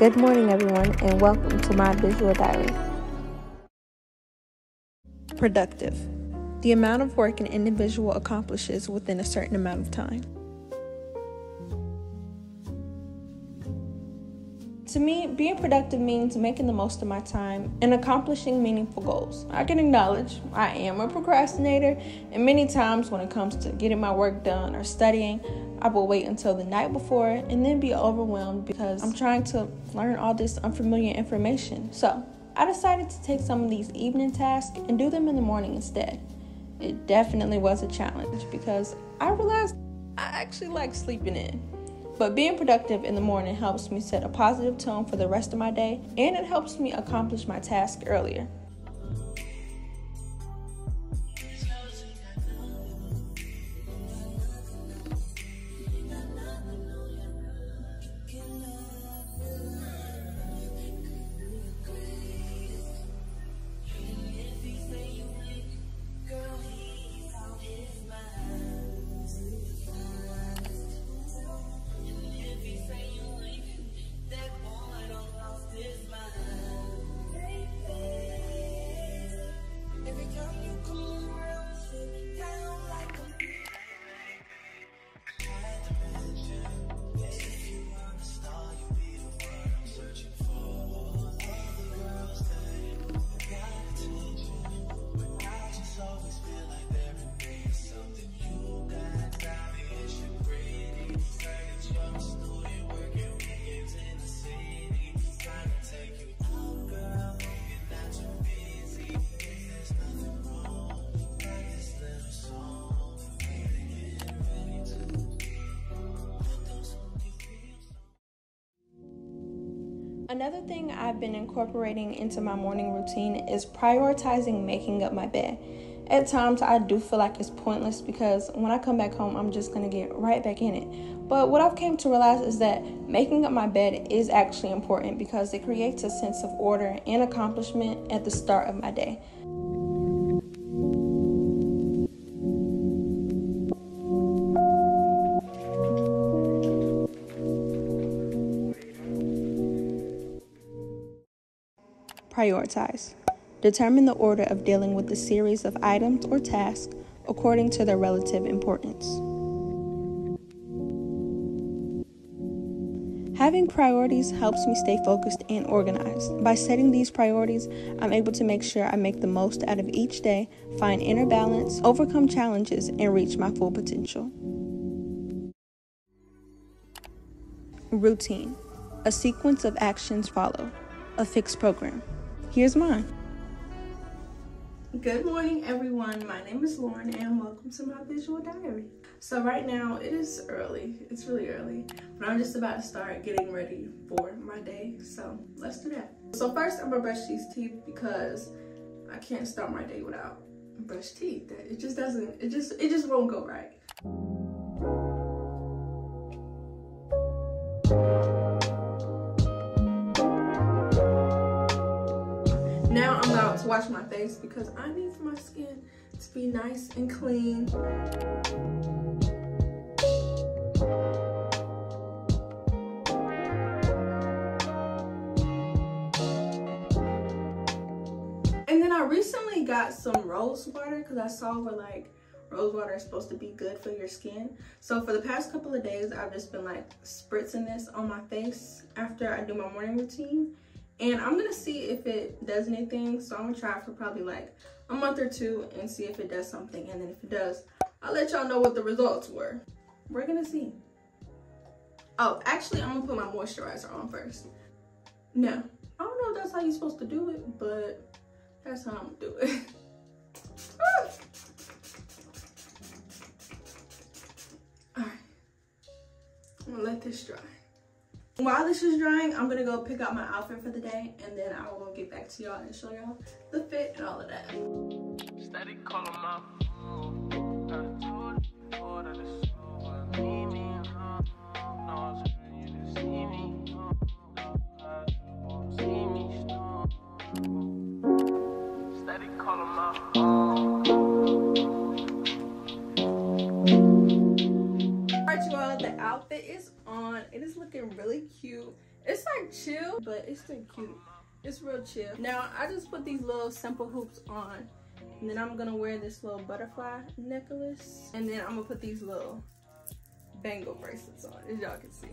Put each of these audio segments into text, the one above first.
Good morning, everyone, and welcome to my visual diary. Productive the amount of work an individual accomplishes within a certain amount of time. To me, being productive means making the most of my time and accomplishing meaningful goals. I can acknowledge I am a procrastinator, and many times when it comes to getting my work done or studying, I will wait until the night before and then be overwhelmed because I'm trying to learn all this unfamiliar information. So, I decided to take some of these evening tasks and do them in the morning instead. It definitely was a challenge because I realized I actually like sleeping in. But being productive in the morning helps me set a positive tone for the rest of my day and it helps me accomplish my task earlier. Another thing I've been incorporating into my morning routine is prioritizing making up my bed. At times, I do feel like it's pointless because when I come back home, I'm just gonna get right back in it. But what I've came to realize is that making up my bed is actually important because it creates a sense of order and accomplishment at the start of my day. Prioritize. Determine the order of dealing with the series of items or tasks according to their relative importance. Having priorities helps me stay focused and organized. By setting these priorities, I'm able to make sure I make the most out of each day, find inner balance, overcome challenges, and reach my full potential. Routine. A sequence of actions follow. A fixed program. Here's mine. Good morning, everyone. My name is Lauren, and welcome to my visual diary. So right now, it is early. It's really early, but I'm just about to start getting ready for my day. So let's do that. So first, I'm gonna brush these teeth because I can't start my day without brush teeth. It just doesn't. It just. It just won't go right. Now I'm about to wash my face because I need my skin to be nice and clean. And then I recently got some rose water because I saw where like rose water is supposed to be good for your skin. So for the past couple of days, I've just been like spritzing this on my face after I do my morning routine and I'm gonna see if it does anything. So I'm gonna try for probably like a month or two and see if it does something. And then if it does, I'll let y'all know what the results were. We're gonna see. Oh, actually, I'm gonna put my moisturizer on first. No, I don't know if that's how you're supposed to do it, but that's how I'm gonna do it. All right, I'm gonna let this dry. While this is drying, I'm gonna go pick out my outfit for the day and then I will get back to y'all and show y'all the fit and all of that. Steady the looking really cute It's like chill, but it's still cute. It's real chill. Now, I just put these little simple hoops on. And then I'm gonna wear this little butterfly necklace. And then I'm gonna put these little bangle bracelets on, as y'all can see.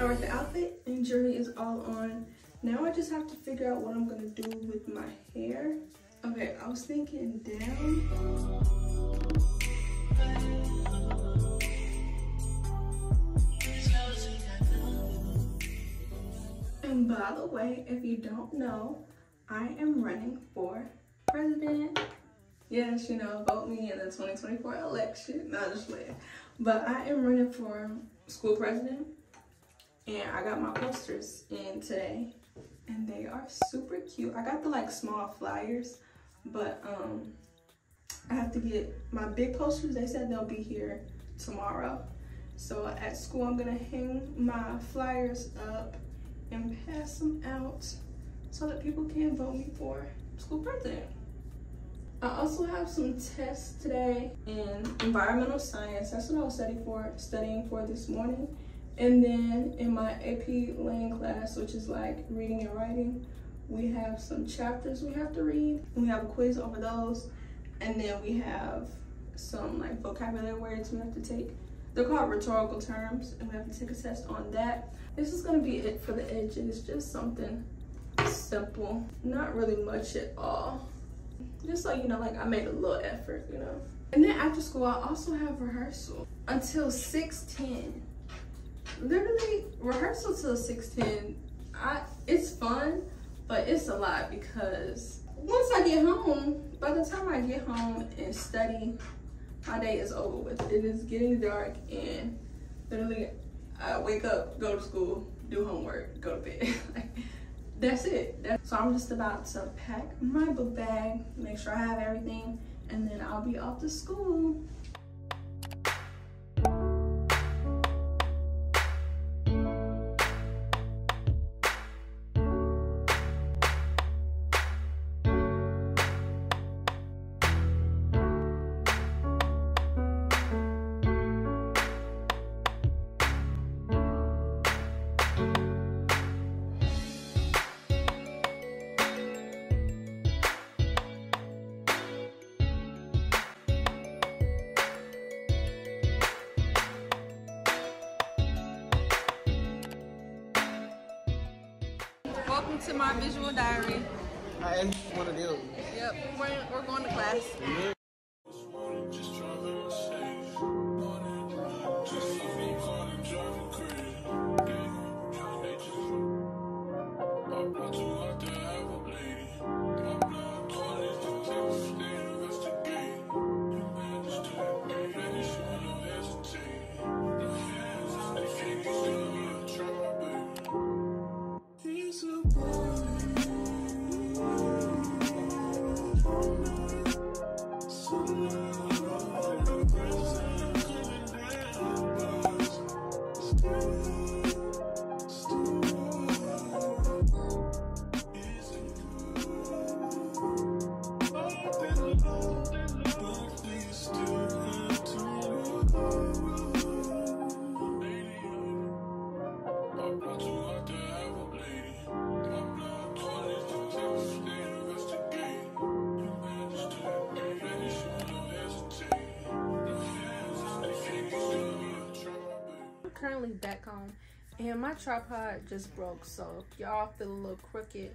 All right, the outfit and jewelry is all on. Now I just have to figure out what I'm gonna do with my hair. Okay, I was thinking down. And by the way, if you don't know, I am running for president. Yes, you know, vote me in the 2024 election. Not just playing. But I am running for school president and I got my posters in today and they are super cute. I got the like small flyers, but um, I have to get my big posters. They said they'll be here tomorrow. So at school, I'm gonna hang my flyers up and pass them out so that people can vote me for school president. I also have some tests today in environmental science. That's what I was studying for, studying for this morning. And then in my AP Lang class, which is like reading and writing, we have some chapters we have to read. We have a quiz over those. And then we have some like vocabulary words we have to take. They're called rhetorical terms and we have to take a test on that. This is gonna be it for the edges, just something simple, not really much at all. Just so you know, like I made a little effort, you know. And then after school, I also have rehearsal until 6.10 literally rehearsal till 610 i it's fun but it's a lot because once i get home by the time i get home and study my day is over with. It is getting dark and literally i wake up go to school do homework go to bed. That's it. That's, so i'm just about to pack my book bag make sure i have everything and then i'll be off to school welcome to my visual diary. I am one of them. Yep, we're, we're going to class. Yeah. Currently back home and my tripod just broke so y'all feel a little crooked.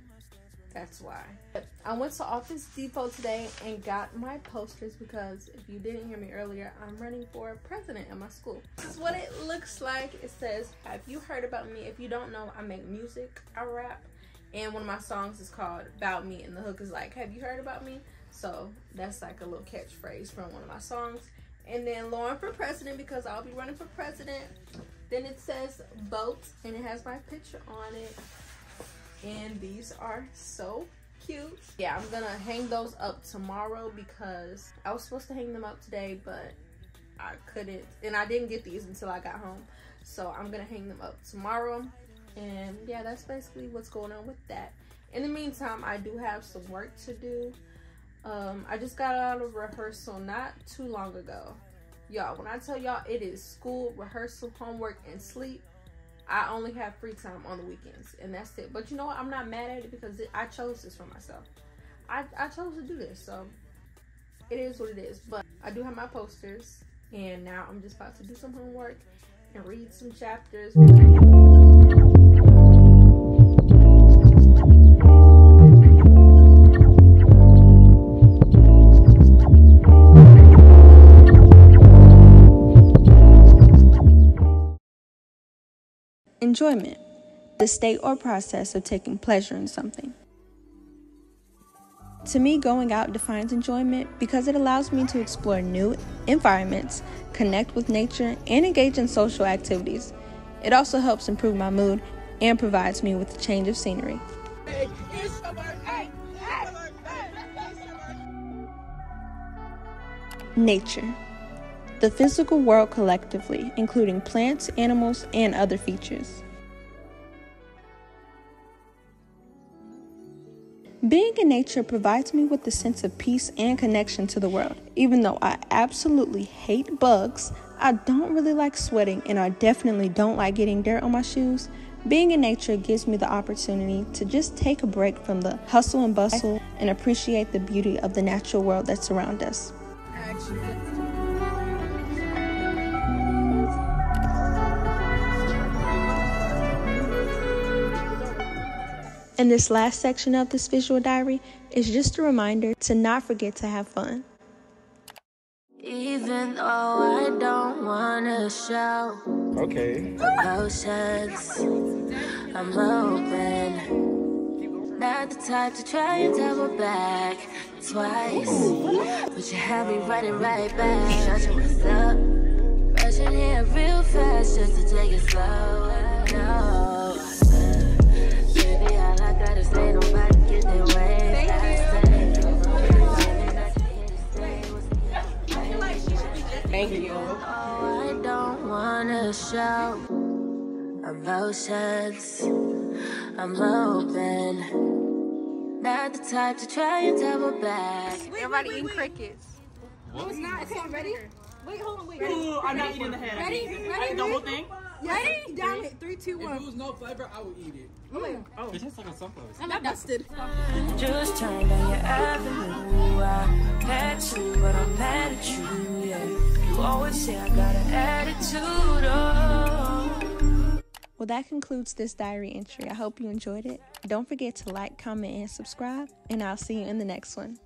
That's why. I went to office depot today and got my posters because if you didn't hear me earlier i'm running for president at my school. This is what it looks like. It says have you heard about me? If you don't know i make music i rap and one of my songs is called about me and the hook is like have you heard about me? So that's like a little catchphrase from one of my songs. And then Lauren for president because I'll be running for president then it says boat and it has my picture on it. And these are so cute. Yeah, I'm gonna hang those up tomorrow because I was supposed to hang them up today, but I couldn't. And I didn't get these until I got home. So I'm gonna hang them up tomorrow. And yeah, that's basically what's going on with that. In the meantime, I do have some work to do. Um, I just got out of rehearsal not too long ago. Y'all, when I tell y'all it is school, rehearsal, homework, and sleep, I only have free time on the weekends, and that's it. But you know what? I'm not mad at it because it, I chose this for myself. I, I chose to do this, so it is what it is. But I do have my posters, and now I'm just about to do some homework and read some chapters. Enjoyment, the state or process of taking pleasure in something. To me, going out defines enjoyment because it allows me to explore new environments, connect with nature, and engage in social activities. It also helps improve my mood and provides me with a change of scenery. Nature the physical world collectively, including plants, animals, and other features. Being in nature provides me with a sense of peace and connection to the world. Even though I absolutely hate bugs, I don't really like sweating, and I definitely don't like getting dirt on my shoes. Being in nature gives me the opportunity to just take a break from the hustle and bustle and appreciate the beauty of the natural world that surrounds us. And this last section of this visual diary is just a reminder to not forget to have fun. Even though I don't wanna show okay. emotions, I'm open. Not the type to try and double back twice. But you have me running right back. Judging what's up. Rushing here real fast just to take it slow. Emotions. I'm open. Not the type to try and double back. Everybody eating crickets. What? No, it's not. It's not ready. Wait, hold on, wait. Ooh, I'm not eating the head. Ready? Ready? The whole thing? Ready? Down it. Three, two, one. If it was no flavor, I would eat it. Mm. Oh, it tastes like a sunflower. I'm not dusted. Just turn down your avenue. I met you, but I'm mad at you. Yeah, you always say I got an attitude. Oh. Well, that concludes this diary entry. I hope you enjoyed it. Don't forget to like, comment, and subscribe, and I'll see you in the next one.